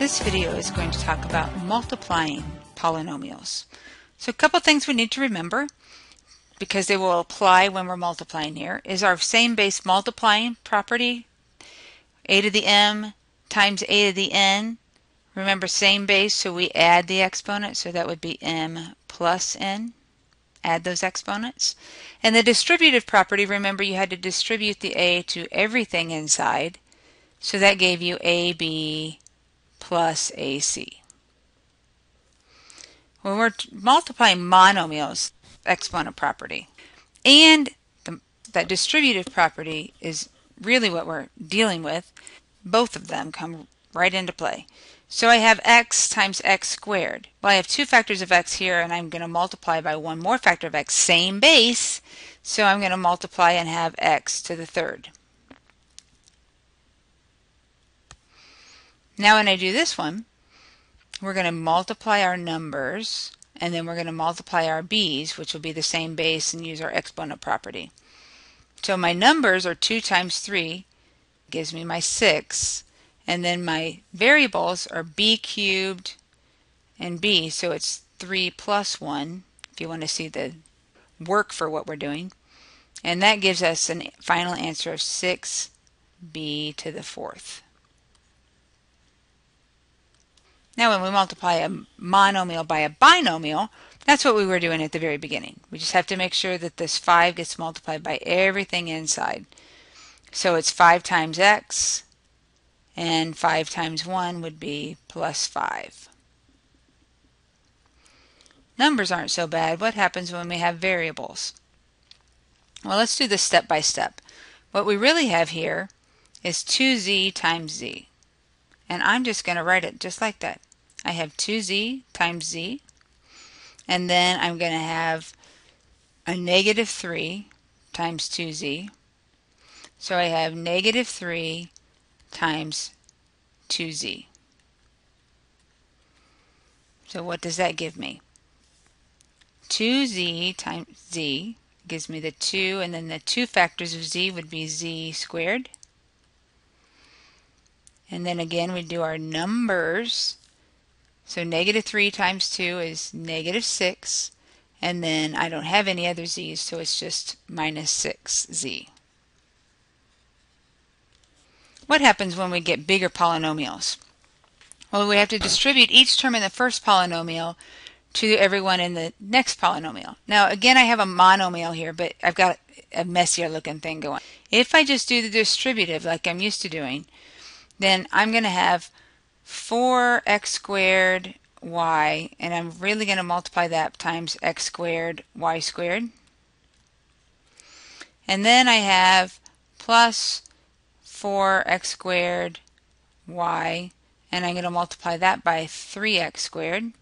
This video is going to talk about multiplying polynomials. So a couple things we need to remember because they will apply when we're multiplying here is our same base multiplying property a to the m times a to the n. Remember same base so we add the exponent so that would be m plus n. Add those exponents. And the distributive property remember you had to distribute the a to everything inside so that gave you ab plus ac when we're multiplying monomials exponent property. And the, that distributive property is really what we're dealing with. Both of them come right into play. So I have x times x squared. Well, I have two factors of x here, and I'm going to multiply by one more factor of x, same base. So I'm going to multiply and have x to the third. Now when I do this one, we're going to multiply our numbers and then we're going to multiply our b's, which will be the same base, and use our exponent property. So my numbers are 2 times 3, gives me my 6, and then my variables are b cubed and b, so it's 3 plus 1, if you want to see the work for what we're doing. And that gives us a final answer of 6b to the fourth. Now when we multiply a monomial by a binomial, that's what we were doing at the very beginning. We just have to make sure that this 5 gets multiplied by everything inside. So it's 5 times x, and 5 times 1 would be plus 5. Numbers aren't so bad. What happens when we have variables? Well, let's do this step by step. What we really have here is 2z times z. And I'm just going to write it just like that. I have 2z times z. And then I'm going to have a negative 3 times 2z. So I have negative 3 times 2z. So what does that give me? 2z times z gives me the 2, and then the two factors of z would be z squared. And then again, we do our numbers. So negative 3 times 2 is negative 6. And then I don't have any other z's, so it's just minus 6z. What happens when we get bigger polynomials? Well, we have to distribute each term in the first polynomial to everyone in the next polynomial. Now, again, I have a monomial here, but I've got a messier looking thing going. If I just do the distributive like I'm used to doing, then I'm going to have 4x squared y, and I'm really going to multiply that times x squared y squared. And then I have plus 4x squared y, and I'm going to multiply that by 3x squared.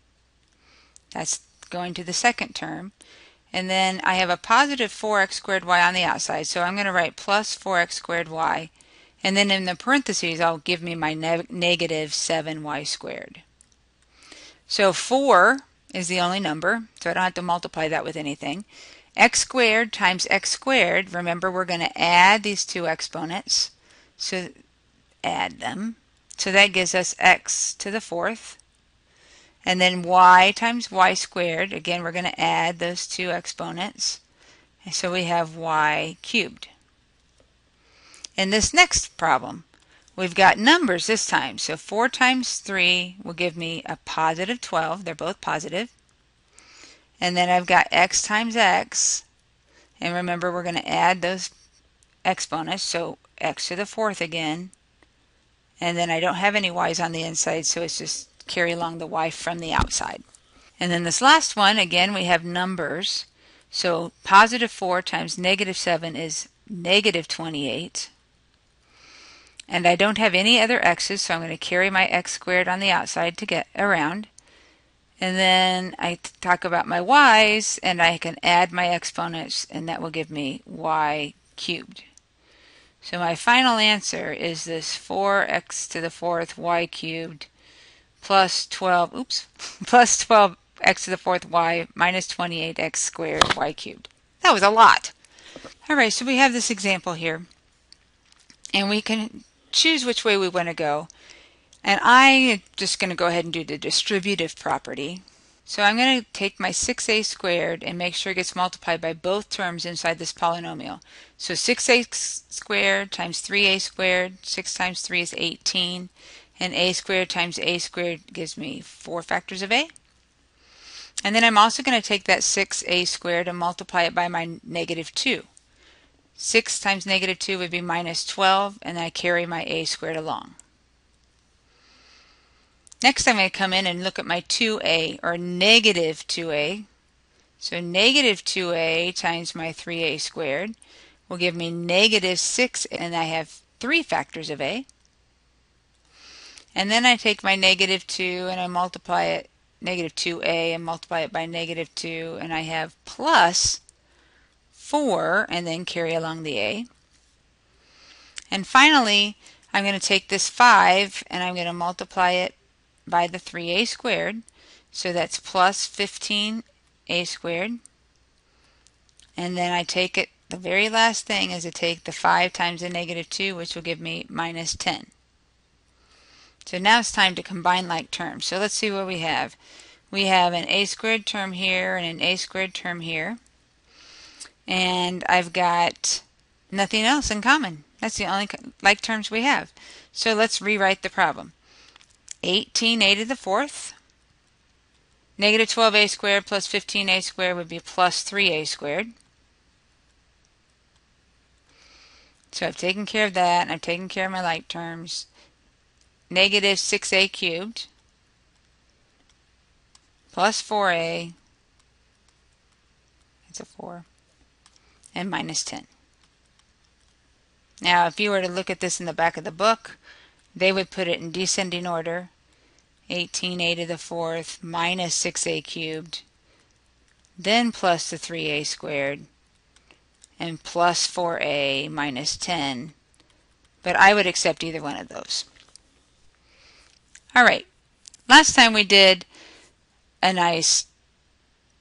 That's going to the second term. And then I have a positive 4x squared y on the outside, so I'm going to write plus 4x squared y and then in the parentheses, I'll give me my ne negative 7y squared. So 4 is the only number, so I don't have to multiply that with anything. x squared times x squared, remember we're going to add these two exponents, so add them. So that gives us x to the fourth. And then y times y squared, again we're going to add those two exponents. And so we have y cubed. In this next problem, we've got numbers this time. So 4 times 3 will give me a positive 12. They're both positive. And then I've got x times x. And remember, we're going to add those exponents. So x to the fourth again. And then I don't have any y's on the inside, so it's just carry along the y from the outside. And then this last one, again, we have numbers. So positive 4 times negative 7 is negative 28. And I don't have any other x's, so I'm going to carry my x squared on the outside to get around. And then I talk about my y's, and I can add my exponents, and that will give me y cubed. So my final answer is this 4x to the fourth y cubed plus 12, oops, plus 12x to the fourth y minus 28x squared y cubed. That was a lot. All right, so we have this example here. And we can choose which way we want to go. And I'm just going to go ahead and do the distributive property. So I'm going to take my 6a squared and make sure it gets multiplied by both terms inside this polynomial. So 6a squared times 3a squared, 6 times 3 is 18, and a squared times a squared gives me 4 factors of a. And then I'm also going to take that 6a squared and multiply it by my negative 2. 6 times negative 2 would be minus 12, and I carry my a squared along. Next I'm going to come in and look at my 2a or negative 2a. So negative 2a times my 3a squared will give me negative 6 and I have three factors of a. And then I take my negative 2 and I multiply it, negative 2a, and multiply it by negative 2 and I have plus 4 and then carry along the a. And finally, I'm going to take this 5 and I'm going to multiply it by the 3a squared. So that's plus 15a squared. And then I take it, the very last thing is to take the 5 times the negative 2, which will give me minus 10. So now it's time to combine like terms. So let's see what we have. We have an a squared term here and an a squared term here. And I've got nothing else in common. That's the only like terms we have. So let's rewrite the problem. 18a to the fourth. Negative 12a squared plus 15a squared would be plus 3a squared. So I've taken care of that, and I've taken care of my like terms. Negative 6a cubed plus 4a, It's a 4, and minus 10. Now, if you were to look at this in the back of the book, they would put it in descending order 18a to the fourth minus 6a cubed, then plus the 3a squared, and plus 4a minus 10. But I would accept either one of those. All right, last time we did a nice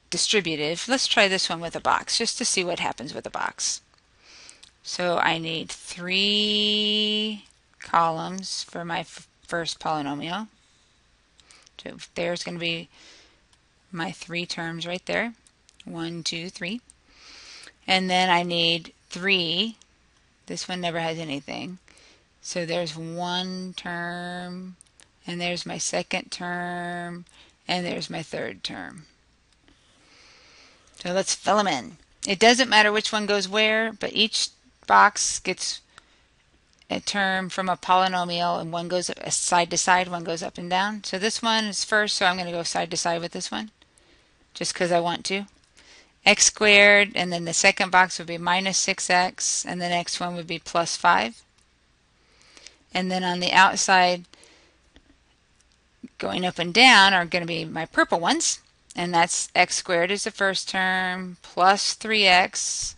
distributive. Let's try this one with a box just to see what happens with a box. So I need three columns for my first polynomial. So there's going to be my three terms right there. One, two, three. And then I need three. This one never has anything. So there's one term, and there's my second term, and there's my third term. So let's fill them in. It doesn't matter which one goes where, but each box gets a term from a polynomial and one goes side to side, one goes up and down. So this one is first, so I'm going to go side to side with this one just because I want to. x squared, and then the second box would be minus 6x, and the next one would be plus 5. And then on the outside, going up and down are going to be my purple ones, and that's x squared is the first term, plus 3x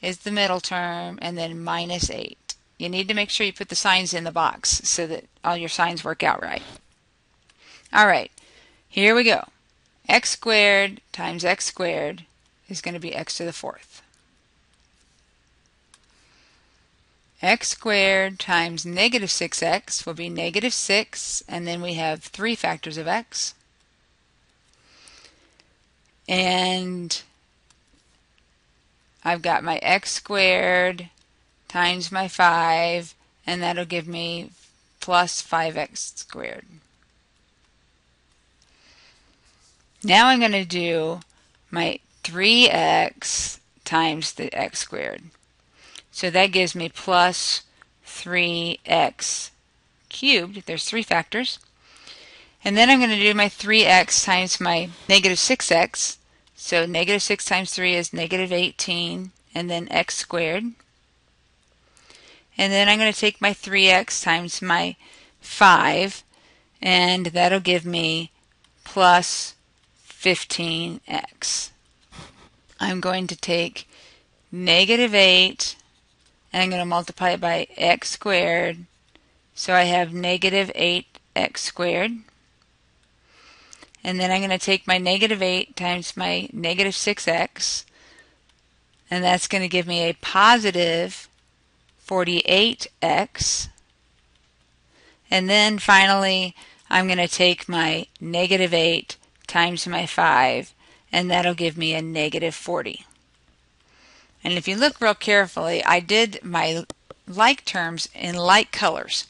is the middle term, and then minus 8. You need to make sure you put the signs in the box so that all your signs work out right. All right, here we go. x squared times x squared is going to be x to the fourth. x squared times negative 6x will be negative 6, and then we have three factors of x. And I've got my x squared times my 5, and that'll give me plus 5x squared. Now I'm going to do my 3x times the x squared. So that gives me plus 3x cubed. There's three factors. And then I'm going to do my 3x times my negative 6x. So negative 6 times 3 is negative 18, and then x squared. And then I'm going to take my 3x times my 5, and that'll give me plus 15x. I'm going to take negative 8, and I'm going to multiply it by x squared. So I have negative 8x squared. And then I'm going to take my negative 8 times my negative 6x, and that's going to give me a positive 48x. And then finally, I'm going to take my negative 8 times my 5, and that'll give me a negative 40. And if you look real carefully, I did my like terms in like colors.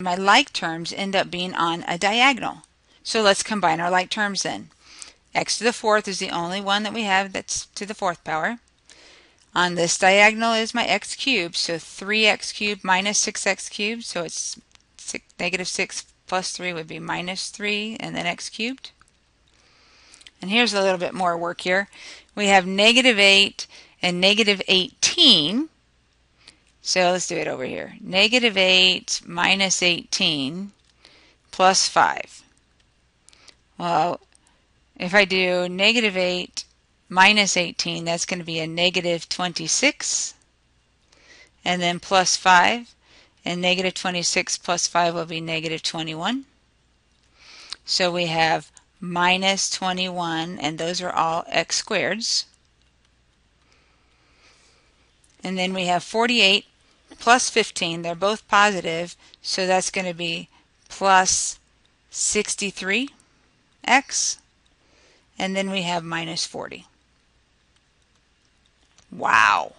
My like terms end up being on a diagonal. So let's combine our like terms then. x to the fourth is the only one that we have that's to the fourth power. On this diagonal is my x cubed, so 3x cubed minus 6x cubed, so it's six, negative 6 plus 3 would be minus 3, and then x cubed. And here's a little bit more work here. We have negative 8 and negative 18. So let's do it over here. Negative 8 minus 18 plus 5. Well, if I do negative 8 minus 18, that's going to be a negative 26. And then plus 5. And negative 26 plus 5 will be negative 21. So we have minus 21, and those are all x squareds. And then we have 48 plus 15. They're both positive, so that's going to be plus 63x. And then we have minus 40. Wow.